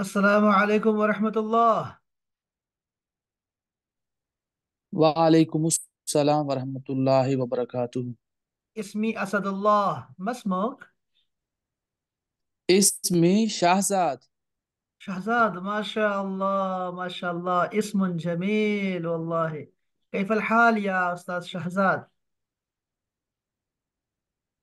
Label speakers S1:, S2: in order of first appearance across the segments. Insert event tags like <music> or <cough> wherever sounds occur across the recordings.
S1: السلام عليكم ورحمة الله.
S2: وعلیکم السلام ورحمۃ اللہ وبرکاتہ
S1: اسمي أسد الله. ما اسمك؟
S2: اسمی شہزاد
S1: شهزاد ما شاء الله ما شاء الله. اسم جميل والله. كيف الحال يا أستاذ شهزاد؟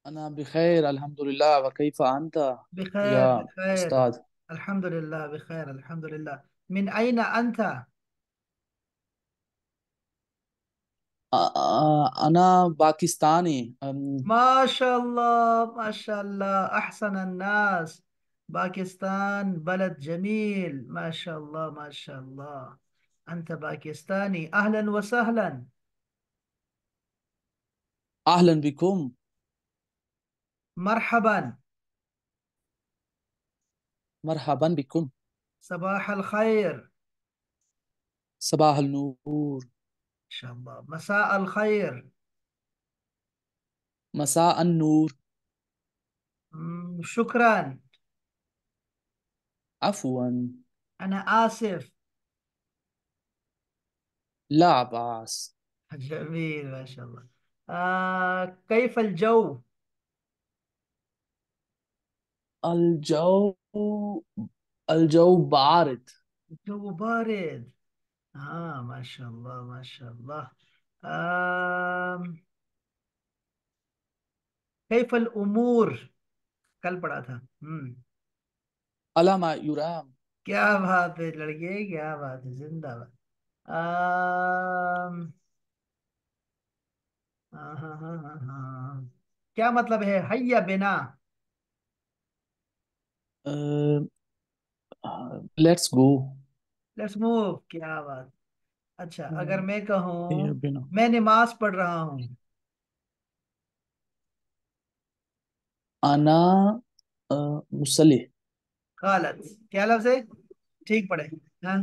S2: أنا بخیر الحمدللہ وکیف أنت
S1: بخير یا بخير. استاد الحمد لله بخير الحمد لله. من أين أنت؟
S2: آ- آ- أنا پاکستانی أم،
S1: ما شاء الله ما شاء الله. أحسن الناس. باكستان بلد جميل. ما شاء الله ما شاء الله. أنت باكستاني. أهلا وسهلا.
S2: اہلا بکم
S1: مرحبا.
S2: مرحبا بکم
S1: صباح الخير.
S2: صباح النور.
S1: شاء الله. مساء الخير.
S2: مساء النور.
S1: مم، شكرا.
S2: عفوا.
S1: أنا آسف.
S2: لا بأس.
S1: جميل ما شاء الله. آه كيف الجو؟
S2: الجو الجو بارد.
S1: الجو بارد. آه ما شاء الله ما شاء الله. آم كيف الأمور؟ کل پڑھا تھا. ہم
S2: ما يرام
S1: کیا بات ہے لڑکے کیا بات ہے زندہ بات آم ہاں ہاں ہاں ہاں کیا مطلب ہے؟ حیا بنا.
S2: لیٹس گو
S1: لیٹس موو کیا بات۔ اچھا اگر میں کہوں میں نماز پڑھ رہا ہوں۔
S2: انا مسلی
S1: غلط۔ کیا لفظ ہے؟ ٹھیک پڑھے۔ ہاں؟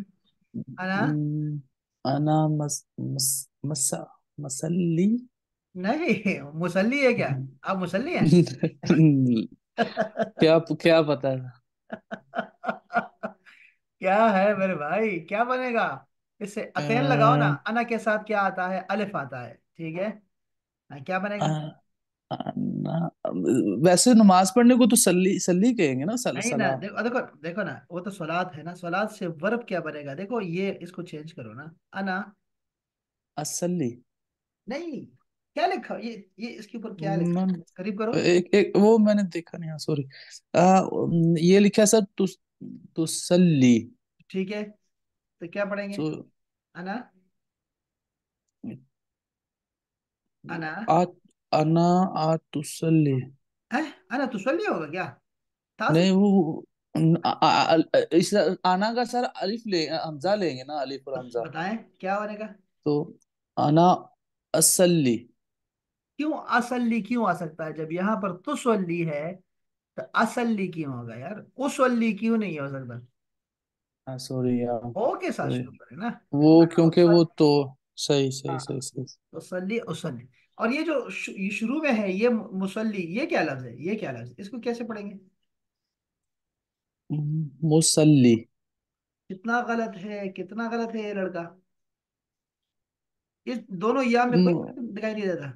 S1: انا؟
S2: انا مس مس مسلی
S1: نہیں مسلی ہے کیا؟ آپ مسلی ہیں؟
S2: <laughs> کیا کیا پتہ۔ ہے
S1: کیا ہے میرے بھائی؟ کیا بنے گا؟ اس سے اتین لگاؤ نا انا کے ساتھ کیا آتا ہے؟ الف آتا ہے ٹھیک ہے؟ کیا بنے گا؟
S2: ویسے نماز پڑھنے کو تو سلی سلی کہیں گے نا نہیں نا
S1: دیکھو دیکھو دیکھو نا وہ تو سولاد ہے نا سولاد سے ورب کیا بنے گا؟ دیکھو یہ اس کو چینج کرو نا انا
S2: اسلی
S1: نہیں۔ کیا لکھا یہ یہ اس کے اوپر کیا لکھا قریب کرو۔
S2: ایک ایک وہ میں نے دیکھا نہیں سوری۔ یہ لکھا سر تسلی۔
S1: ٹھیک ہے تو کیا پڑھیں گے؟ انا۔
S2: انا۔ انا اتسلی
S1: ہاں، انا تسلی ہوگا کیا؟ نہیں
S2: وہ اس کا سر الف لے حمزہ لیں گے نا الف اور حمزہ۔
S1: بتائیں کیا ہونے کا؟
S2: تو انا اسلی۔
S1: کیوں اصلی کیوں آ سکتا ہے؟ جب یہاں پر تسلی ہے تو اصلی کیوں ہوگا یار؟ اسلی کیوں نہیں ہو سکتا؟ ہاں،
S2: وہ کیونکہ وہ تو صحیح صحیح ہاں۔ صحیح صحیح۔
S1: تسلی اسلی۔ اور یہ جو شروع میں ہے یہ مسلی یہ کیا لفظ ہے؟ یہ کیا لفظ ہے؟ اس کو کیسے پڑھیں گے؟
S2: مسلی۔
S1: کتنا غلط ہے کتنا غلط ہے یہ لڑکا؟ دونوں یا میں کوئی دکھائی نہیں دیتا۔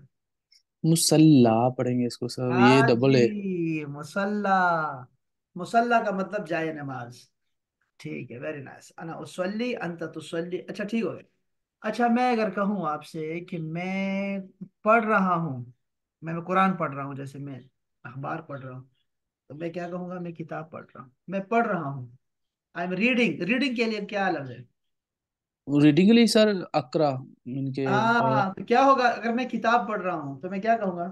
S2: مسلح پڑھیں گے اس کو سر یہ ہاں ڈبل جی،
S1: ہے۔ مسلح مسلح کا مطلب جائے نماز۔ ٹھیک ہے ویری نائس انا اسولی انت تسلی اچھا ٹھیک ہو اچھا میں اگر کہوں آپ سے کہ میں پڑھ رہا ہوں میں قرآن پڑھ رہا ہوں جیسے میں اخبار پڑھ رہا ہوں تو میں کیا کہوں گا؟ میں کتاب پڑھ رہا ہوں۔ میں پڑھ رہا ہوں۔ آئی ایم ریڈنگ ریڈنگ کے لیے کیا لفظ ہے؟
S2: ریڈنگ لی سر اکرا ان کے ہاں
S1: کیا ہوگا؟ اگر میں کتاب پڑھ رہا ہوں تو میں کیا کہوں گا؟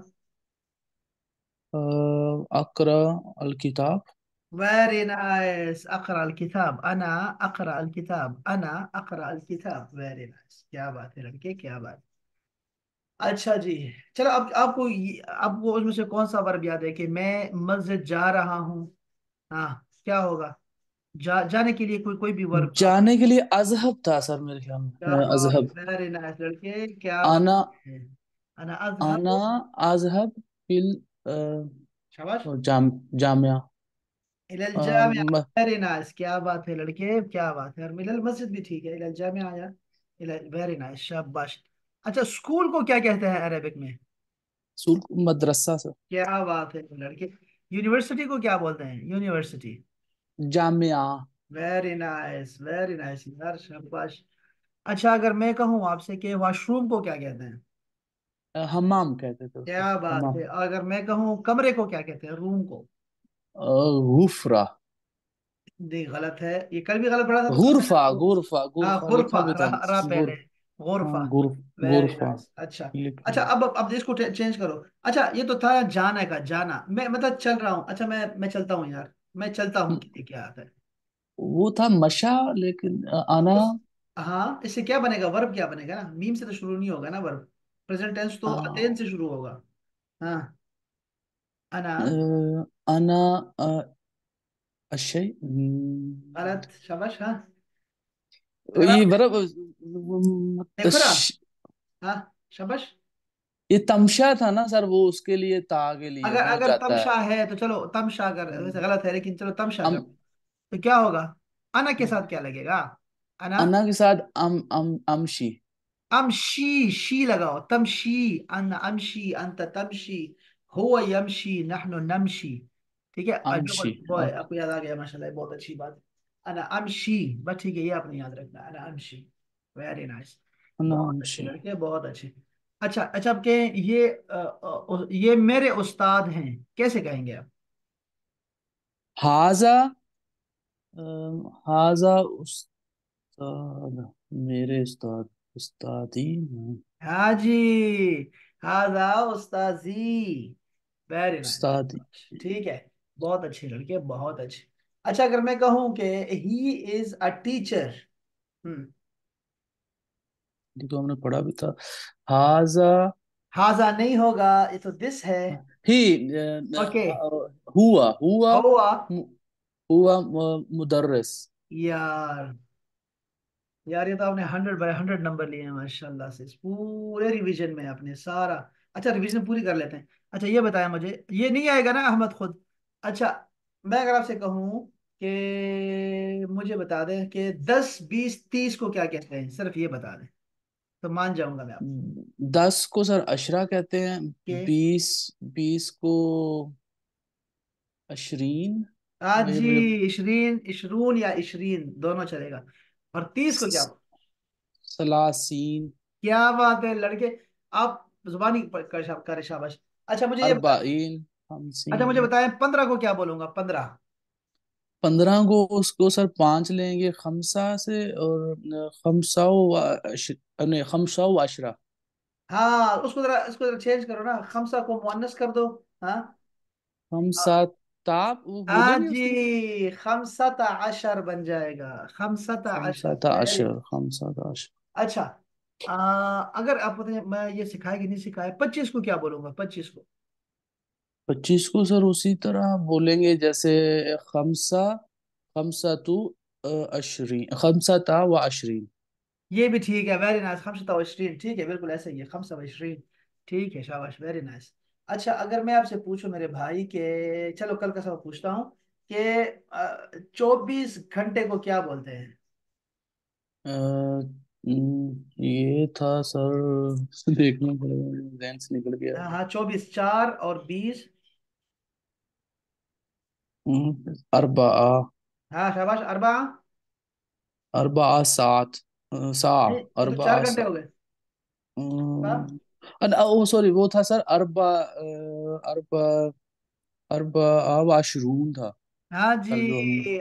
S2: اکرا الکتاب۔
S1: ویری نائس اقرا الکتاب۔ انا اقرا الکتاب انا اقرا الکتاب۔ ویری نائس کیا بات ہے لڑکے کیا بات۔ اچھا جی چلو اب آپ کو آپ کو اس میں سے کون سا ورب یاد ہے کہ میں مسجد جا رہا ہوں؟ ہاں کیا ہوگا؟ جا, جانے کے لیے کوئی کوئی بھی ورب جانے
S2: کے لیے اذہب تھا سر میرے خیال میں اذہب۔
S1: ویری نائس لڑکے کیا انا اذہب؟ آنا
S2: اذہب فل
S1: شاباش؟
S2: جام جامعہ۔
S1: ویری نائس کیا بات ہے لڑکے کیا بات ہے؟ اور ملل مسجد بھی ٹھیک ہے۔ آیا ویری نائس شاباش۔ اچھا سکول کو کیا کہتے ہیں عربک میں؟
S2: سکول مدرسہ سر۔
S1: کیا بات ہے لڑکے۔ یونیورسٹی کو کیا بولتے ہیں؟ یونیورسٹی
S2: جامعہ۔
S1: ویری نائس ویری نائس یار شاباش۔ اچھا اگر میں کہوں آپ سے کہ واش روم کو کیا کہتے ہیں؟
S2: حمام کہتے ہیں کیا بات ہے۔
S1: اگر میں کہوں کمرے کو کیا کہتے ہیں؟ روم کو۔
S2: غفرہ
S1: دی جی، غلط ہے۔ یہ کل بھی غلط پڑھا تھا غرفہ
S2: غرفہ ہاں، غرفہ۔ غرفہ۔ ہاں،
S1: اچھا۔
S2: اچھا
S1: اب اب اس کو چینج کرو۔ اچھا یہ تو تھا جانا کا جانا۔ میں مطلب چل رہا ہوں۔ اچھا میں میں چلتا ہوں یار۔ میں چلتا ہوں کہ کیا آتا ہے۔
S2: وہ تھا مشا لیکن آنا۔
S1: ہاں اس سے کیا بنے گا؟ ورب کیا بنے گا نا؟ میم سے تو شروع نہیں ہوگا نا ورب؟ پریزنٹ ٹینس تو اتین سے شروع ہوگا۔ ہاں۔ انا
S2: انا الشيء غلط۔
S1: شاباش ہاں۔ ها
S2: یہ تمشا تھا نا سر وہ اس کے لیے تا کے لیے اگر اگر تمشا
S1: ہے تو چلو تمشا اگر غلط ہے لیکن چلو تمشا تو کیا ہوگا؟ انا کے ساتھ کیا لگے گا؟ انا؟
S2: انا کے ساتھ ام ام امشی۔
S1: امشی شی لگاؤ۔ تمشی انا امشی انت تمشی ہو یمشی نحن نمشی۔ ٹھیک ہے؟ امشی آپ کو یاد آ گیا ماشاء اللہ بہت اچھی بات انا امشی بس ٹھیک ہے یہ آپ نے یاد رکھنا۔ انا امشی۔ ویری نائس
S2: بہت اچھے
S1: بہت اچھے اچھا اچھا آپ کہیں یہ یہ میرے استاد ہیں کیسے کہیں گے آپ؟
S2: حاضہ حاضہ استاد میرے استاد استاد ہی
S1: ہاں جی استادی استاذی ویری استاد ٹھیک ہے بہت اچھے لڑکے بہت اچھے اچھا اگر میں کہوں کہ ہی از اے ٹیچر ہم
S2: تو ہم نے پڑھا بھی تھا۔ ہاضا
S1: ہاضا نہیں ہوگا یہ تو دس ہے۔
S2: ہاں۔ ہی ہوا ہوا ہوا۔ مدرس۔
S1: یار یار یہ تو آپ نے ہنڈریڈ بائی ہنڈریڈ نمبر لیے ہیں ماشاء اللہ سے پورے ریویژن میں آپ نے سارا۔ اچھا ریویژن پوری کر لیتے ہیں۔ اچھا یہ بتایا مجھے۔ یہ نہیں آئے گا نا احمد خود۔ اچھا میں اگر آپ سے کہوں کہ مجھے بتا دیں کہ دس بیس تیس کو کیا کہتے ہیں؟ صرف یہ بتا دیں۔ تو مان جاؤں گا میں
S2: دس کو سر اشرا کہتے ہیں بیس بیس کو اشرین
S1: آج جی اشرین اشرون یا اشرین دونوں چلے گا۔ اور تیس کو کیا؟
S2: سلاسین۔
S1: کیا بات ہے لڑکے آپ زبانی کرے شاباش۔ اچھا مجھے
S2: اچھا مجھے
S1: بتائیں پندرہ کو کیا بولوں گا؟ پندرہ۔
S2: پندرہ کو اس کو سر پانچ لیں گے خمسہ سے اور خمسہ و نہیں خمسہ و عشرہ۔
S1: ہاں اس کو ذرا اس کو ذرا چینج کرو نا۔ خمسہ کو مونس کر دو ہاں۔
S2: خمسہ تاب ہاں جی
S1: خمسہ تا عشر بن جائے گا۔ خمسہ تا یعنی عشر
S2: خمسہ تا عشر۔
S1: اچھا اگر آپ میں یہ سکھائے کہ نہیں سکھائے پچیس کو کیا بولوں گا؟ پچیس کو۔
S2: پچیس کو سر اسی طرح بولیں گے جیسے خمسہ خمسہ تو اشرین خمسہ تا و اشرین
S1: یہ بھی ٹھیک ہے ویری نائس خمسہ تا و عشرین ٹھیک ہے بالکل ایسے ہی ہے خمسہ و عشرین ٹھیک ہے شاباش ویری نائس اچھا اگر میں آپ سے پوچھوں میرے بھائی کہ چلو کل کا سوال پوچھتا ہوں کہ چوبیس گھنٹے کو کیا بولتے ہیں؟
S2: یہ تھا سر دیکھنا پڑے گا ذہن سے نکل گیا۔ ہاں,
S1: ہاں، چوبیس چار اور بیس۔
S2: أربعة.
S1: ہاں شاباش أربعة؟
S2: أربعة جی، ساعة. أربعة چار گھنٹے
S1: ہو گئے
S2: او سوری وہ تھا سر. اربع اربع اربع وعشرون تھا
S1: ہاں جی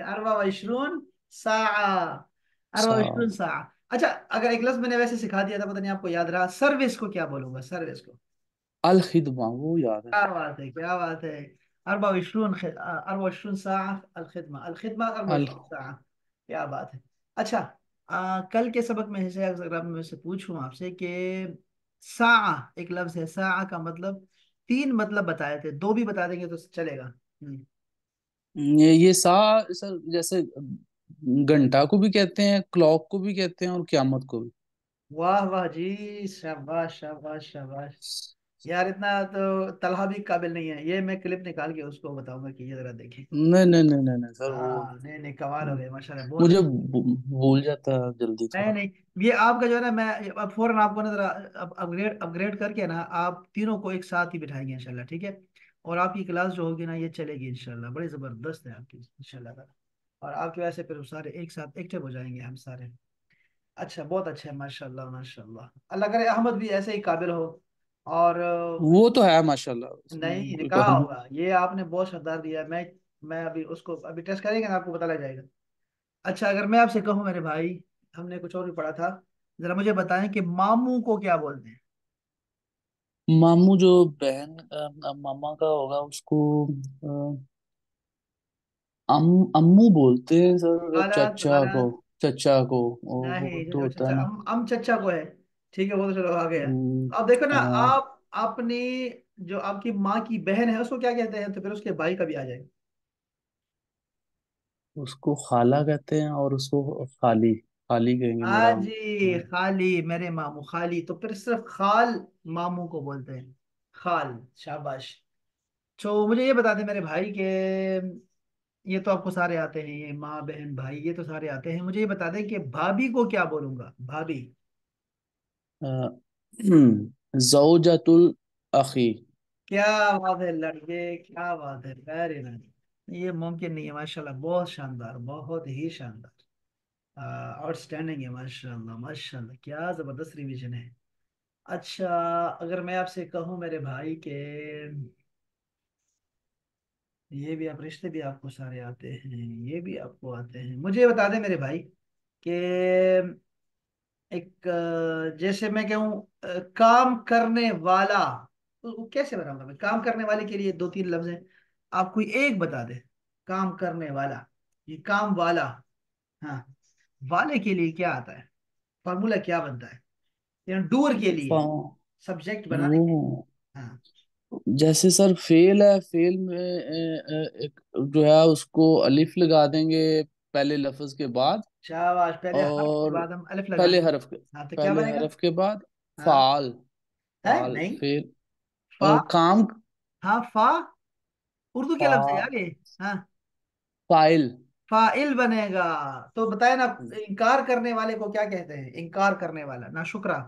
S1: اربع وعشرون ساعة. وعشرون اچھا اگر ایک لفظ میں نے ویسے سکھا دیا تھا پتہ نہیں آپ کو یاد رہا. سروس کو کیا بولوں گا سروس کو.
S2: الخدمہ وہ یاد ہے.
S1: کیا بات ہے کیا بات ہے؟ 24 خد... 24 ساعة الخدمة. الخدمة 24 ساعة. کیا بات ہے اچھا آ, کل کے سبق میں سے اگر میں سے پوچھوں آپ سے کہ ساعہ ایک لفظ ہے ساعہ کا مطلب تین مطلب بتائے تھے دو بھی بتا دیں گے تو چلے گا۔
S2: یہ سا سر جیسے گھنٹہ کو بھی کہتے ہیں کلاک کو بھی کہتے ہیں اور قیامت کو بھی۔
S1: واہ واہ جی شباش شباش شباش یار اتنا تو تلہا بھی قابل نہیں ہے۔ یہ میں کلپ نکال کے اس کو بتاؤں گا کہ یہ ذرا دیکھیں۔
S2: نہیں نہیں نہیں نہیں سر ہاں،
S1: نہیں نہیں کمال ہو گئے ماشاءاللہ مجھے اچھا۔
S2: بھول جاتا جلدی نہیں
S1: نہیں یہ آپ کا جو ہے نا میں اب فوراً آپ کو نا ذرا اپ گریڈ اپ گریڈ کر کے نا آپ تینوں کو ایک ساتھ ہی بٹھائیں گے انشاءاللہ ٹھیک ہے؟ اور آپ کی کلاس جو ہوگی نا یہ چلے گی انشاءاللہ۔ بڑی زبردست ہے آپ کی انشاءاللہ اور آپ کی وجہ سے پھر سارے ایک ساتھ ایکٹیو ہو جائیں گے ہم سارے۔ اچھا بہت اچھا ہے ماشاءاللہ ماشاءاللہ۔ اللہ کرے احمد بھی ایسے ہی قابل ہو۔ اور
S2: وہ تو ہے ماشاءاللہ نہیں نکاح ہوگا۔
S1: یہ آپ نے بہت شدار دیا۔ ہے میں میں ابھی اس کو ابھی ٹیسٹ کریں گے آپ کو پتہ لگ جائے گا۔ اچھا اگر میں آپ سے کہوں میرے بھائی ہم نے کچھ اور بھی پڑھا تھا۔ ذرا مجھے بتائیں کہ ماموں کو کیا بولتے ہیں؟
S2: مامو جو بہن ماما کا ہوگا اس کو امو بولتے ہیں سر چچا کو چچا کو وہ تو ہوتا ہے نا۔
S1: ام چچا کو ہے۔ ٹھیک ہے وہ تو چلو آ گیا۔ اب دیکھو نا ہاں۔ آپ اپنی جو آپ کی ماں کی بہن ہے اس کو کیا کہتے ہیں؟ تو پھر اس کے بھائی کا بھی آ جائے گا۔
S2: اس کو خالہ کہتے ہیں اور اس کو خالی خالی کہیں گے۔ ہاں
S1: جی ہاں۔ خالی میرے مامو خالی۔ تو پھر صرف خال مامو کو بولتے ہیں۔ خال شاباش۔ تو مجھے یہ بتاتے دیں میرے بھائی کہ یہ تو آپ کو سارے آتے ہیں یہ ماں بہن بھائی یہ تو سارے آتے ہیں۔ مجھے یہ بتا دیں کہ بھابھی کو کیا بولوں گا؟ بھابھی۔
S2: <clears throat> زوجت الاخی
S1: کیا بات ہے لڑکے، کیا بات ہے؟ ویری ویری یہ ممکن نہیں ہے، ماشاءاللہ بہت شاندار، بہت ہی شاندار۔ آؤٹ سٹینڈنگ ہے، ماشاءاللہ ماشاءاللہ۔ کیا زبردست ریویژن ہے۔ اچھا اگر میں آپ سے کہوں میرے بھائی کے یہ بھی آپ، رشتے بھی آپ کو سارے آتے ہیں، یہ بھی آپ کو آتے ہیں۔ مجھے بتا دیں میرے بھائی کہ ایک جیسے میں کہوں کام کرنے والا کیسے بناؤں میں؟ کام کرنے والے کے لیے دو تین لفظ ہیں۔ آپ کوئی ایک بتا دیں کام کرنے والا یہ کام والا ہاں والے کے لیے کیا آتا ہے؟ فارمولا کیا بنتا ہے؟ یعنی ڈور کے لیے سبجیکٹ بنانے ہاں۔
S2: جیسے سر فیل ہے فیل میں جو ہے اس کو الف لگا دیں گے پہلے لفظ کے بعد
S1: شاباش پہلے حرف کے بعد ہم الف لگا پہلے
S2: حرف کے
S1: ہاں، پہلے بنے گا؟ حرف
S2: کے بعد
S1: ہاں۔
S2: فعال پھر
S1: فا؟
S2: کام؟
S1: ہاں فا؟ اردو کے لفظ ہے ہاں۔ بنے گا۔ تو بتائیں نا انکار کرنے والے کو کیا کہتے ہیں؟ انکار کرنے والا نا شکرا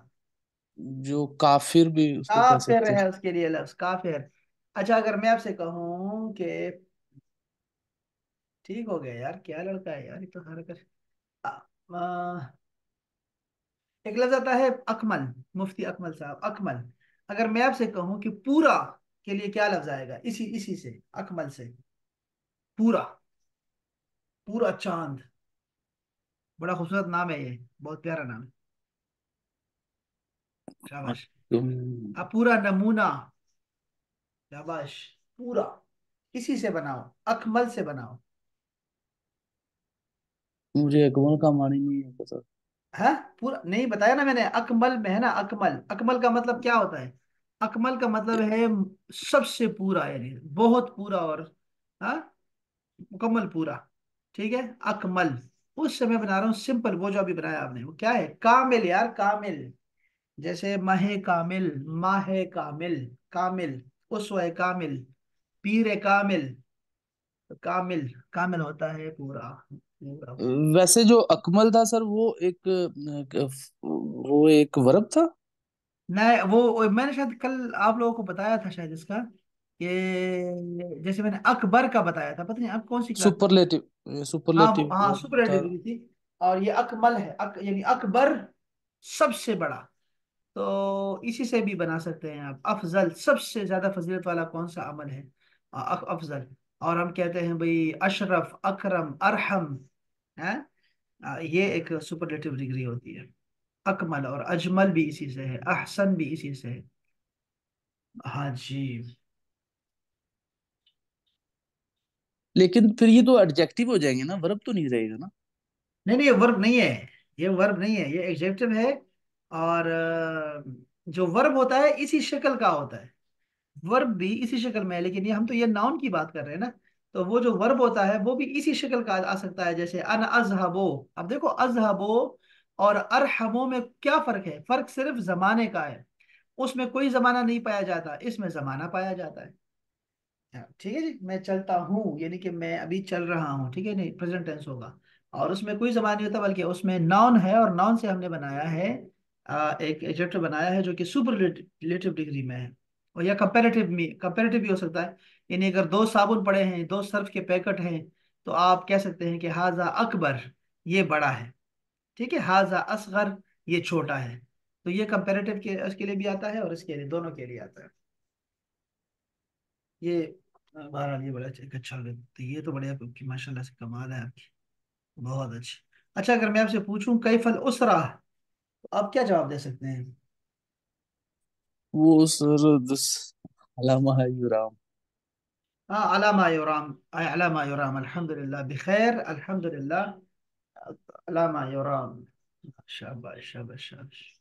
S2: جو کافر بھی کافر ہے
S1: اس کے لیے لفظ کافر۔ اچھا اگر میں آپ سے کہوں کہ ٹھیک ہو گیا یار کیا لڑکا ہے یار یہ تو حرکت۔ ایک لفظ آتا ہے اکمل مفتی اکمل صاحب اکمل۔ اگر میں آپ سے کہوں کہ پورا کے لیے کیا لفظ آئے گا؟ اسی اسی سے اکمل سے۔ پورا۔ پورا چاند۔ بڑا خوبصورت نام ہے یہ بہت پیارا نام ہے۔ شاباش۔ پورا نمونہ۔ شاباش پورا۔ اسی سے بناؤ اکمل سے بناؤ۔
S2: مجھے اکمل کا معنی نہیں پتا
S1: ہاں پورا نہیں، بتایا نا میں نے، اکمل میں ہے نا، اکمل۔ اکمل کا مطلب کیا ہوتا ہے؟ اکمل کا مطلب ہے سب سے پورا یعنی بہت پورا اور ہاں مکمل پورا۔ ٹھیک ہے؟ اکمل۔ اس سے میں بنا رہا ہوں سمپل، وہ جو ابھی بنایا آپ نے، وہ کیا ہے؟ کامل یار، کامل۔ جیسے ماہ کامل ماہ کامل کامل۔ اسو کامل، پیر کامل۔ کامل کامل ہوتا ہے پورا۔
S2: ویسے جو اکمل تھا سر وہ ایک وہ ایک ورب تھا؟
S1: نہیں وہ میں نے شاید کل آپ لوگوں کو بتایا تھا شاید اس کا کہ جیسے میں نے اکبر کا بتایا تھا پتہ نہیں اب کون سی کلاس
S2: سپرلیٹو سپرلیٹو ہاں, ہاں، سپرلیٹو
S1: کی تھی اور یہ اکمل ہے اک, یعنی اکبر سب سے بڑا۔ تو اسی سے بھی بنا سکتے ہیں آپ۔ افضل سب سے زیادہ فضیلت والا کون سا عمل ہے؟ افضل۔ اور ہم کہتے ہیں بھئی اشرف اکرم ارحم یہ ایک سپرلیٹیو ڈگری ہوتی ہے۔ اکمل اور اجمل بھی اسی سے ہے احسن بھی اسی سے ہے۔ ہاں جی۔
S2: لیکن پھر یہ تو ایڈجیکٹیو ہو جائیں گے نا ورب تو نہیں رہے گا نا۔
S1: نہیں نہیں یہ ورب نہیں ہے۔ یہ ورب نہیں ہے یہ ایڈجیکٹیو ہے۔ اور جو ورب ہوتا ہے اسی شکل کا ہوتا ہے۔ ورب بھی اسی شکل میں ہے، لیکن یہ ہم تو یہ ناؤن کی بات کر رہے ہیں نا۔ تو وہ جو ورب ہوتا ہے، وہ بھی اسی شکل کا آ سکتا ہے، جیسے ان ازہبو اب دیکھو ازہبو اور ارحمو میں کیا فرق ہے؟ فرق صرف زمانے کا ہے۔ اس میں کوئی زمانہ نہیں پایا جاتا، اس میں زمانہ پایا جاتا ہے۔ ہاں، ٹھیک ہے جی میں چلتا ہوں یعنی کہ میں ابھی چل رہا ہوں، ٹھیک ہے نہیں پریزنٹ ٹینس ہوگا۔ اور اس میں کوئی زمانہ نہیں ہوتا، بلکہ اس میں ناؤن ہے اور ناؤن سے ہم نے بنایا ہے ایک ایڈجیکٹو بنایا ہے جو کہ سپر ریلیٹو ڈگری میں ہے۔ اور یا کمپیریٹیو میں کمپیریٹیو بھی ہو سکتا ہے۔ یعنی اگر دو صابن پڑے ہیں، دو سرف کے پیکٹ ہیں، تو آپ کہہ سکتے ہیں کہ حاضہ اکبر، یہ بڑا ہے۔ ٹھیک ہے؟ حاضہ اصغر، یہ چھوٹا ہے۔ تو یہ کمپیریٹیو کے اس کے لیے بھی آتا ہے اور اس کے لیے دونوں کے لیے آتا ہے۔ یہ بہرحال یہ بڑا اچھا, اچھا تو یہ تو بڑے ماشاء اللہ سے کمال ہے آپ کی۔ بہت اچھی اچھا اگر میں آپ سے پوچھوں کیفل اسرا تو آپ کیا جواب دے سکتے ہیں؟
S2: وسردس على ما يرام.
S1: آه على ما يرام. أي على ما يرام. الحمد لله. بخير. الحمد لله. على ما يرام. شاباش شاباش شاباش.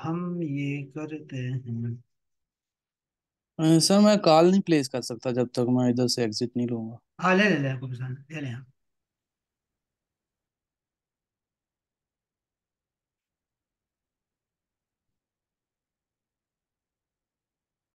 S1: ہم یہ کرتے ہیں۔
S2: سر میں کال نہیں پلیس کر سکتا جب تک میں ادھر سے ایگزٹ نہیں لوں گا۔
S1: ہاں لے لے لیں لے لیں آپ ہاں۔